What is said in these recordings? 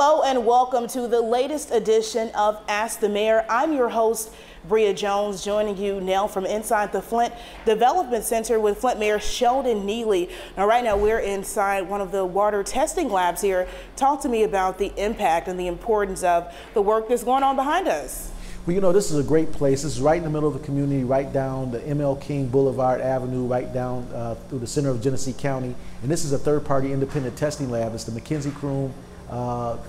Hello and welcome to the latest edition of Ask the Mayor. I'm your host, Bria Jones, joining you now from inside the Flint Development Center with Flint Mayor Sheldon Neeley. Now, right now, we're inside one of the water testing labs here. Talk to me about the impact and the importance of the work that's going on behind us. Well, you know, this is a great place. This is right in the middle of the community, right down the ML King Boulevard Avenue, right down uh, through the center of Genesee County. And this is a third-party independent testing lab. It's the McKenzie Croom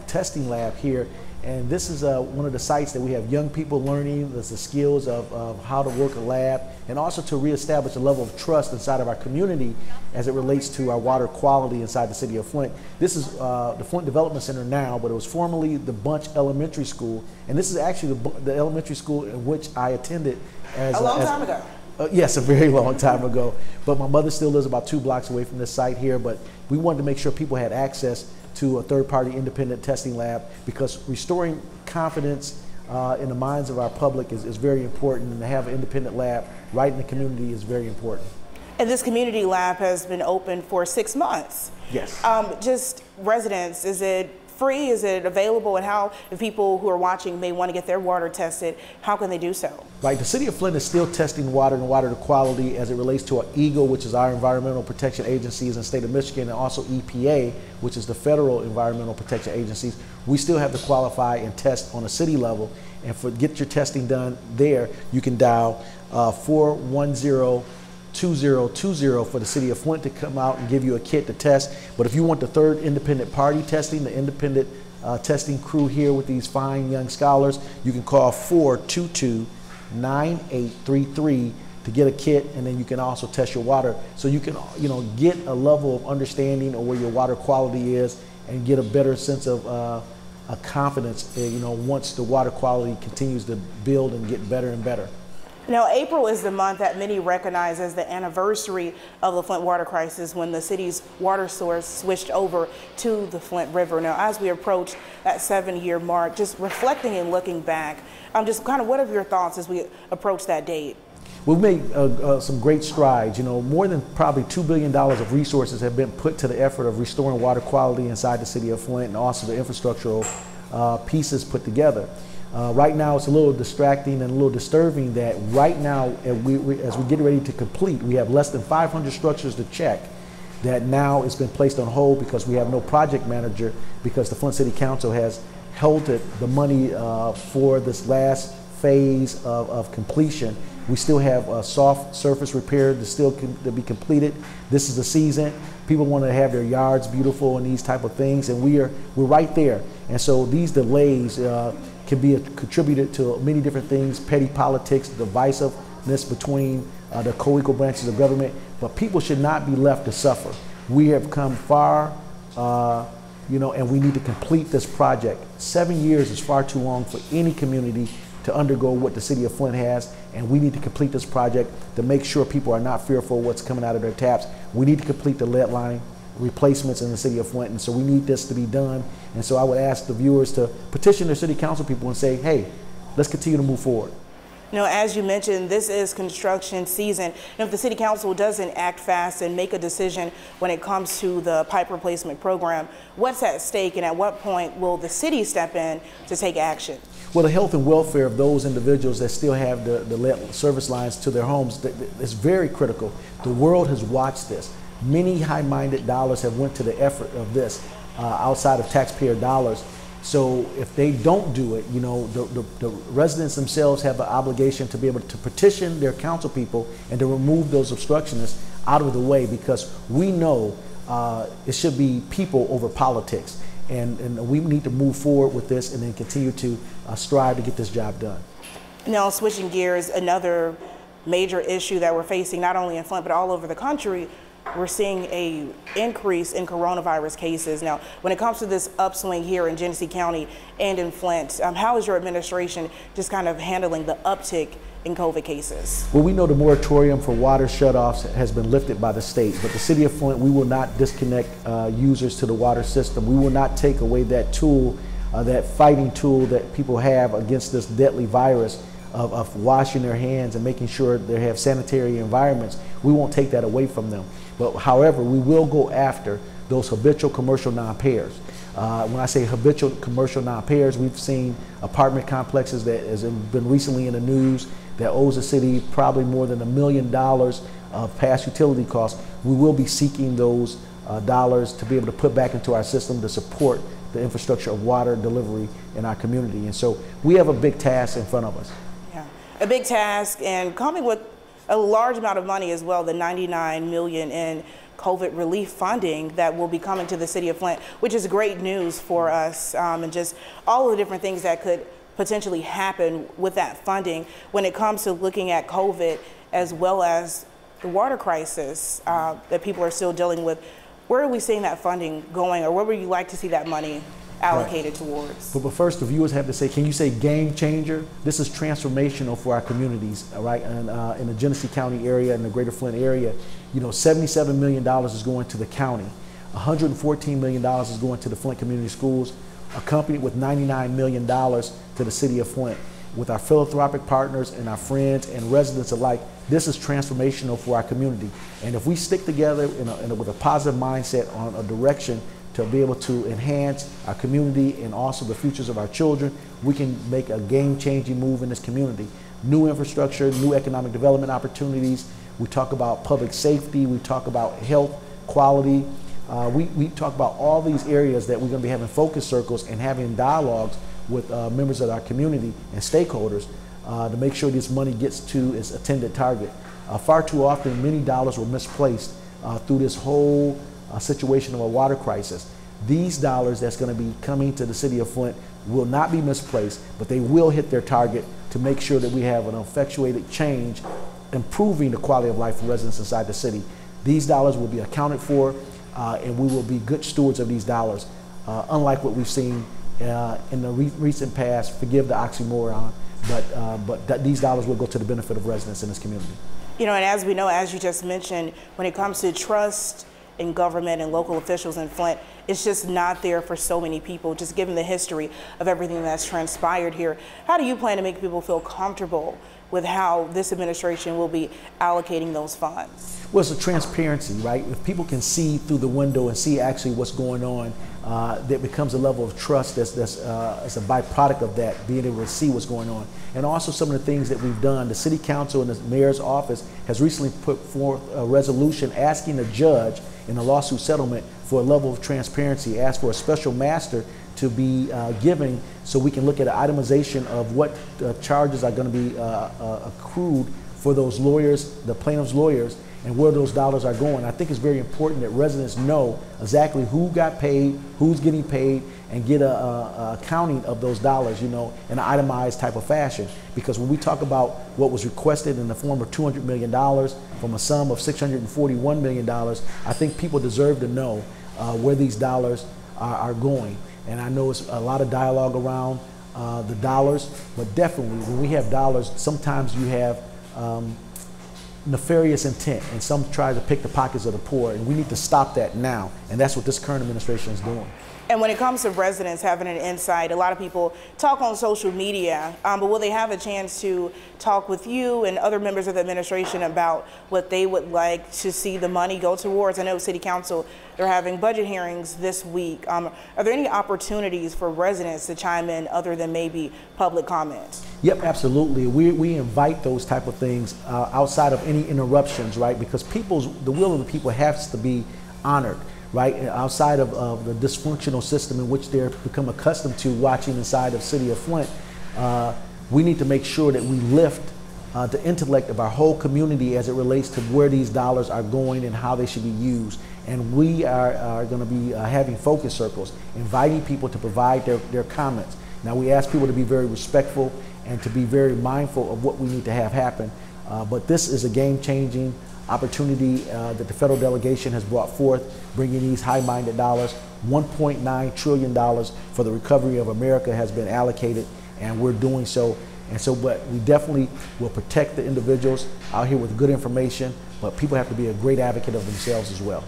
testing lab here. And this is uh, one of the sites that we have young people learning the skills of, of, how to work a lab and also to reestablish a level of trust inside of our community as it relates to our water quality inside the city of Flint. This is uh, the Flint Development Center now, but it was formerly the Bunch Elementary School. And this is actually the, the elementary school in which I attended as a long as, time ago. Uh, yes, a very long time ago. But my mother still lives about two blocks away from this site here. But we wanted to make sure people had access to a third-party independent testing lab because restoring confidence uh, in the minds of our public is, is very important and to have an independent lab right in the community is very important. And this community lab has been open for six months. Yes. Um, just residents, is it free? Is it available? And how, if people who are watching may want to get their water tested, how can they do so? Right. The city of Flint is still testing water and water quality as it relates to our EGLE, which is our environmental protection agencies in the state of Michigan, and also EPA, which is the federal environmental protection agencies. We still have to qualify and test on a city level. And for get your testing done there, you can dial uh, 410 2020 for the city of Flint to come out and give you a kit to test. But if you want the third independent party testing, the independent uh, testing crew here with these fine young scholars, you can call 422 9833 to get a kit and then you can also test your water so you can you know get a level of understanding of where your water quality is and get a better sense of uh, a confidence uh, you know once the water quality continues to build and get better and better. Now, April is the month that many recognize as the anniversary of the Flint water crisis when the city's water source switched over to the Flint River. Now, as we approach that seven year mark, just reflecting and looking back, um, just kind of what are your thoughts as we approach that date? We've made uh, uh, some great strides. You know, more than probably $2 billion of resources have been put to the effort of restoring water quality inside the city of Flint and also the infrastructural uh, pieces put together. Uh, right now, it's a little distracting and a little disturbing that right now, as we, we, as we get ready to complete, we have less than 500 structures to check that now it's been placed on hold because we have no project manager because the Flint City Council has held it, the money uh, for this last phase of, of, completion. We still have a soft surface repair to still to be completed. This is the season. People want to have their yards beautiful and these type of things, and we are we're right there. And so these delays. Uh, can be a, contributed to many different things, petty politics, divisiveness between uh, the co-equal branches of government, but people should not be left to suffer. We have come far, uh, you know, and we need to complete this project. Seven years is far too long for any community to undergo what the city of Flint has, and we need to complete this project to make sure people are not fearful of what's coming out of their taps. We need to complete the lead line replacements in the city of Flint. And so we need this to be done. And so I would ask the viewers to petition their city council people and say, hey, let's continue to move forward. You know, as you mentioned, this is construction season. And if the city council doesn't act fast and make a decision when it comes to the pipe replacement program, what's at stake and at what point will the city step in to take action? Well, the health and welfare of those individuals that still have the, the service lines to their homes is very critical. The world has watched this. Many high-minded dollars have went to the effort of this uh, outside of taxpayer dollars. So if they don't do it, you know, the, the, the, residents themselves have an obligation to be able to petition their council people and to remove those obstructionists out of the way because we know uh, it should be people over politics. And, and we need to move forward with this and then continue to uh, strive to get this job done. Now, switching gears, another major issue that we're facing not only in Flint but all over the country we're seeing a increase in coronavirus cases. Now, when it comes to this upswing here in Genesee County and in Flint, um, how is your administration just kind of handling the uptick in COVID cases? Well, we know the moratorium for water shutoffs has been lifted by the state, but the city of Flint, we will not disconnect uh, users to the water system. We will not take away that tool, uh, that fighting tool that people have against this deadly virus of, of washing their hands and making sure they have sanitary environments. We won't take that away from them. But however, we will go after those habitual commercial non-payers. Uh, when I say habitual commercial non-payers, we've seen apartment complexes that has been recently in the news that owes the city probably more than a million dollars of past utility costs. We will be seeking those uh, dollars to be able to put back into our system to support the infrastructure of water delivery in our community. And so we have a big task in front of us. A big task and coming with a large amount of money as well, the 99 million in COVID relief funding that will be coming to the city of Flint, which is great news for us um, and just all the different things that could potentially happen with that funding when it comes to looking at COVID as well as the water crisis uh, that people are still dealing with. Where are we seeing that funding going or where would you like to see that money allocated right. towards. But, but first, the viewers have to say, can you say game changer? This is transformational for our communities, all right? And uh, in the Genesee County area and the Greater Flint area, you know, $77 million is going to the county. $114 million is going to the Flint Community Schools, accompanied with $99 million to the city of Flint. With our philanthropic partners and our friends and residents alike, this is transformational for our community. And if we stick together in a, in a, with a positive mindset on a direction to be able to enhance our community and also the futures of our children, we can make a game-changing move in this community. New infrastructure, new economic development opportunities. We talk about public safety. We talk about health, quality. Uh, we, we talk about all these areas that we're going to be having focus circles and having dialogues with uh, members of our community and stakeholders uh, to make sure this money gets to its intended target. Uh, far too often, many dollars were misplaced uh, through this whole a situation of a water crisis, these dollars that's going to be coming to the city of Flint will not be misplaced, but they will hit their target to make sure that we have an effectuated change, improving the quality of life for residents inside the city. These dollars will be accounted for, uh, and we will be good stewards of these dollars, uh, unlike what we've seen uh, in the re recent past. Forgive the oxymoron, but uh, but th these dollars will go to the benefit of residents in this community. You know, and as we know, as you just mentioned, when it comes to trust in government and local officials in Flint. It's just not there for so many people, just given the history of everything that's transpired here. How do you plan to make people feel comfortable with how this administration will be allocating those funds? Well, it's a transparency, right? If people can see through the window and see actually what's going on, uh, there becomes a level of trust that's, that's uh, a byproduct of that, being able to see what's going on. And also some of the things that we've done. The city council and the mayor's office has recently put forth a resolution asking the judge in a lawsuit settlement for a level of transparency, ask for a special master to be uh, given so we can look at an itemization of what uh, charges are going to be uh, uh, accrued for those lawyers, the plaintiff's lawyers, and where those dollars are going. I think it's very important that residents know exactly who got paid, who's getting paid, and get a, a, a, accounting of those dollars, you know, in an itemized type of fashion. Because when we talk about what was requested in the form of $200 million from a sum of $641 million, I think people deserve to know uh, where these dollars are, are, going. And I know it's a lot of dialogue around uh, the dollars, but definitely when we have dollars, sometimes you have um, nefarious intent and some try to pick the pockets of the poor and we need to stop that now. And that's what this current administration is doing and when it comes to residents having an insight, a lot of people talk on social media, um, but will they have a chance to talk with you and other members of the administration about what they would like to see the money go towards? I know City Council, they're having budget hearings this week. Um, are there any opportunities for residents to chime in other than maybe public comments? Yep, absolutely. We, we invite those type of things uh, outside of any interruptions, right? Because people's, the will of the people has to be honored right? Outside of, of, the dysfunctional system in which they're become accustomed to watching inside of City of Flint, uh, we need to make sure that we lift uh, the intellect of our whole community as it relates to where these dollars are going and how they should be used. And we are, are going to be uh, having focus circles, inviting people to provide their, their comments. Now, we ask people to be very respectful and to be very mindful of what we need to have happen. Uh, but this is a game changing opportunity uh, that the federal delegation has brought forth, bringing these high-minded dollars. $1.9 trillion for the recovery of America has been allocated, and we're doing so. And so, but we definitely will protect the individuals out here with good information, but people have to be a great advocate of themselves as well.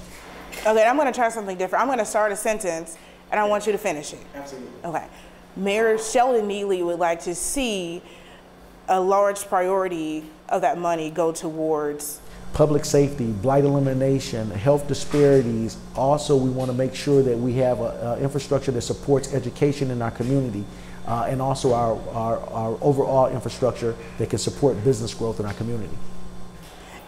Okay, I'm going to try something different. I'm going to start a sentence, and I want you to finish it. Absolutely. Okay. Mayor Sheldon Neeley would like to see a large priority of that money go towards public safety, blight elimination, health disparities. Also, we want to make sure that we have an infrastructure that supports education in our community. Uh, and also our, our, our overall infrastructure that can support business growth in our community.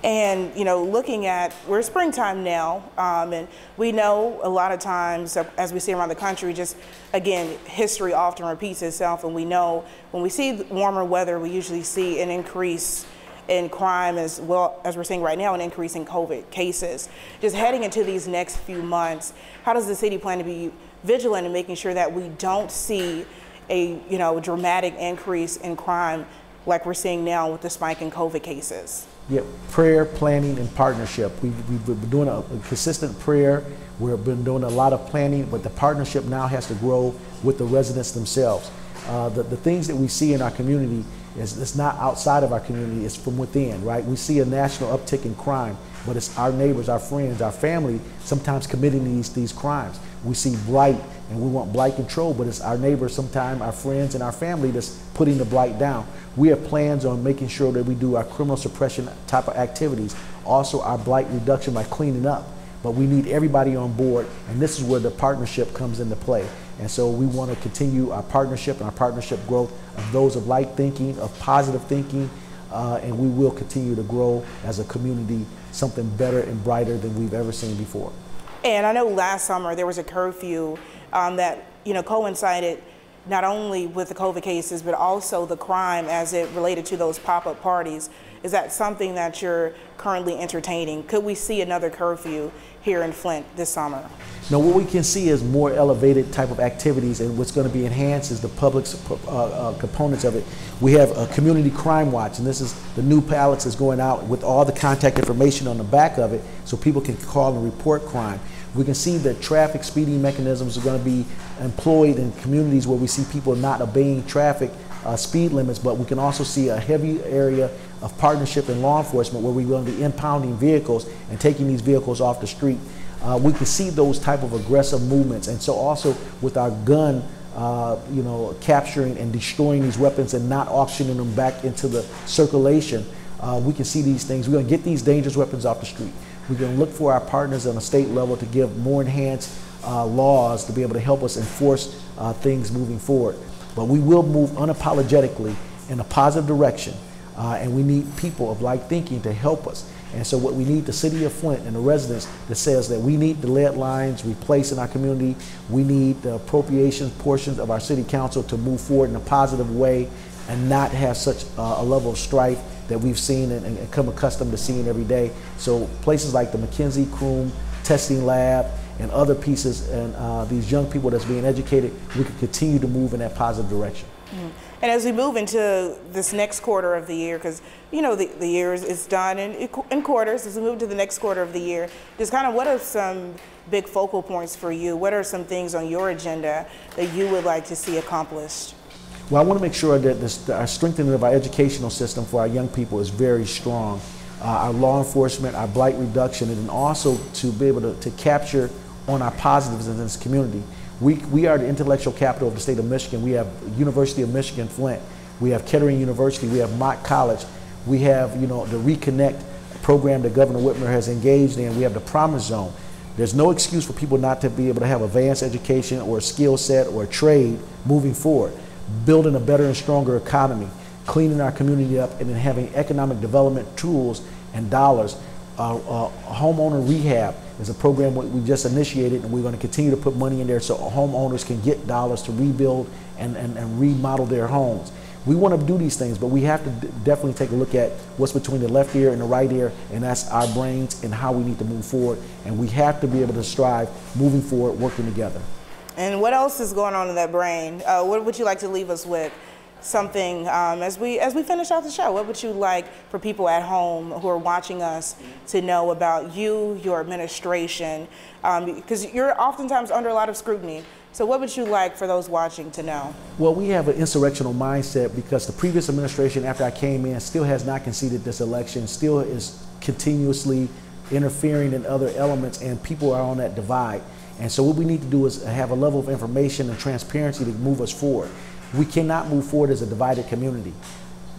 And you know, looking at we're springtime now, um, and we know a lot of times as we see around the country, just again, history often repeats itself, and we know when we see warmer weather, we usually see an increase in crime as well as we're seeing right now, an increase in COVID cases. Just heading into these next few months, how does the city plan to be vigilant in making sure that we don't see a you know dramatic increase in crime like we're seeing now with the spike in COVID cases? Yeah, prayer, planning, and partnership. We, we've been doing a, a, consistent prayer. We've been doing a lot of planning, but the partnership now has to grow with the residents themselves. Uh, the, the things that we see in our community is it's not outside of our community, it's from within, right? We see a national uptick in crime, but it's our neighbors, our friends, our family sometimes committing these, these crimes. We see blight and we want blight control, but it's our neighbors, sometimes our friends and our family that's putting the blight down. We have plans on making sure that we do our criminal suppression type of activities, also our blight reduction by cleaning up. But we need everybody on board, and this is where the partnership comes into play. And so we want to continue our partnership and our partnership growth of those of like thinking, of positive thinking, uh, and we will continue to grow as a community something better and brighter than we've ever seen before. And I know last summer there was a curfew um, that you know coincided not only with the COVID cases, but also the crime as it related to those pop-up parties. Is that something that you're currently entertaining? Could we see another curfew here in Flint this summer? Now, what we can see is more elevated type of activities, and what's going to be enhanced is the public's uh, uh, components of it. We have a community crime watch, and this is the new pallets is going out with all the contact information on the back of it, so people can call and report crime. We can see that traffic speeding mechanisms are going to be employed in communities where we see people not obeying traffic uh, speed limits, but we can also see a heavy area of partnership in law enforcement where we're going to be impounding vehicles and taking these vehicles off the street. Uh, we can see those type of aggressive movements, and so also with our gun, uh, you know, capturing and destroying these weapons and not auctioning them back into the circulation, uh, we can see these things. We're going to get these dangerous weapons off the street. We're going to look for our partners on a state level to give more enhanced uh, laws to be able to help us enforce uh, things moving forward. But we will move unapologetically in a positive direction, uh, and we need people of like thinking to help us. And so, what we need the city of Flint and the residents that says that we need the lead lines replaced in our community. We need the appropriations portions of our city council to move forward in a positive way and not have such uh, a level of strife that we've seen and, and, come accustomed to seeing every day. So places like the McKenzie Croom Testing Lab and other pieces and uh, these young people that's being educated, we can continue to move in that positive direction. Mm. And as we move into this next quarter of the year, because you know the, the year is, is done in, in quarters, as we move to the next quarter of the year, just kind of what are some big focal points for you? What are some things on your agenda that you would like to see accomplished? Well, I want to make sure that this, our strengthening of our educational system for our young people is very strong. Uh, our law enforcement, our blight reduction, and also to be able to, to capture on our positives in this community. We, we are the intellectual capital of the state of Michigan. We have University of Michigan Flint. We have Kettering University. We have Mott College. We have, you know, the Reconnect program that Governor Whitmer has engaged in. We have the Promise Zone. There's no excuse for people not to be able to have advanced education or a skill set or a trade moving forward building a better and stronger economy, cleaning our community up, and then having economic development tools and dollars. Uh, uh, homeowner rehab is a program we just initiated, and we're going to continue to put money in there so homeowners can get dollars to rebuild and, and, and remodel their homes. We want to do these things, but we have to definitely take a look at what's between the left ear and the right ear, and that's our brains and how we need to move forward. And we have to be able to strive moving forward, working together. And what else is going on in that brain? Uh, what would you like to leave us with? Something um, as we as we finish out the show. What would you like for people at home who are watching us to know about you, your administration, um, because you're oftentimes under a lot of scrutiny. So, what would you like for those watching to know? Well, we have an insurrectional mindset because the previous administration, after I came in, still has not conceded this election, still is continuously interfering in other elements, and people are on that divide. And so what we need to do is have a level of information and transparency to move us forward. We cannot move forward as a divided community.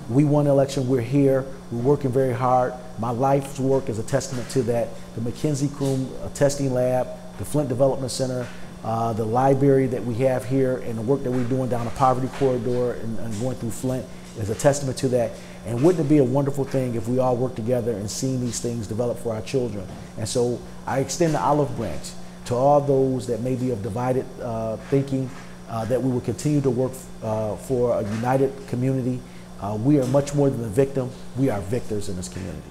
We won election. We're here. We're working very hard. My life's work is a testament to that. The McKenzie Croom Testing Lab, the Flint Development Center, uh, the library that we have here, and the work that we're doing down the poverty corridor and, and going through Flint is a testament to that. And wouldn't it be a wonderful thing if we all work together and seeing these things develop for our children? And so I extend the olive branch to all those that may be of divided uh, thinking, uh, that we will continue to work uh, for a united community. Uh, we are much more than the victim. We are victors in this community.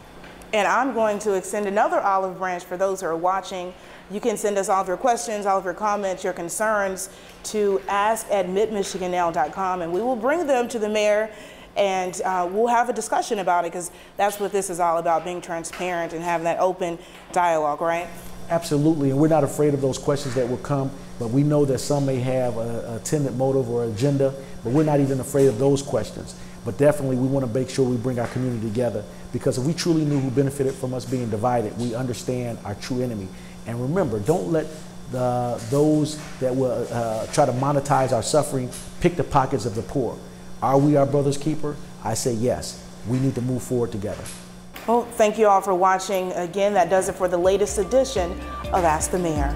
And I'm going to extend another olive branch for those who are watching. You can send us all of your questions, all of your comments, your concerns to ask at midmichigannow.com, and we will bring them to the mayor and uh, we'll have a discussion about it because that's what this is all about being transparent and having that open dialogue, right? Absolutely, and we're not afraid of those questions that will come, but we know that some may have a, a tenant motive or agenda, but we're not even afraid of those questions. But definitely, we want to make sure we bring our community together because if we truly knew who benefited from us being divided, we understand our true enemy. And remember, don't let the, those that will uh, try to monetize our suffering pick the pockets of the poor. Are we our brother's keeper? I say yes. We need to move forward together. Well, thank you all for watching. Again, that does it for the latest edition of Ask the Mayor.